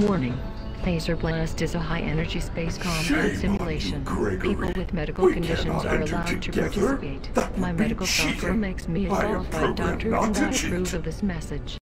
Warning. Fazer Blast is a high-energy space combat simulation. People with medical We conditions are allowed to participate. That My medical software makes me a qualified doctor not and I approve of this message.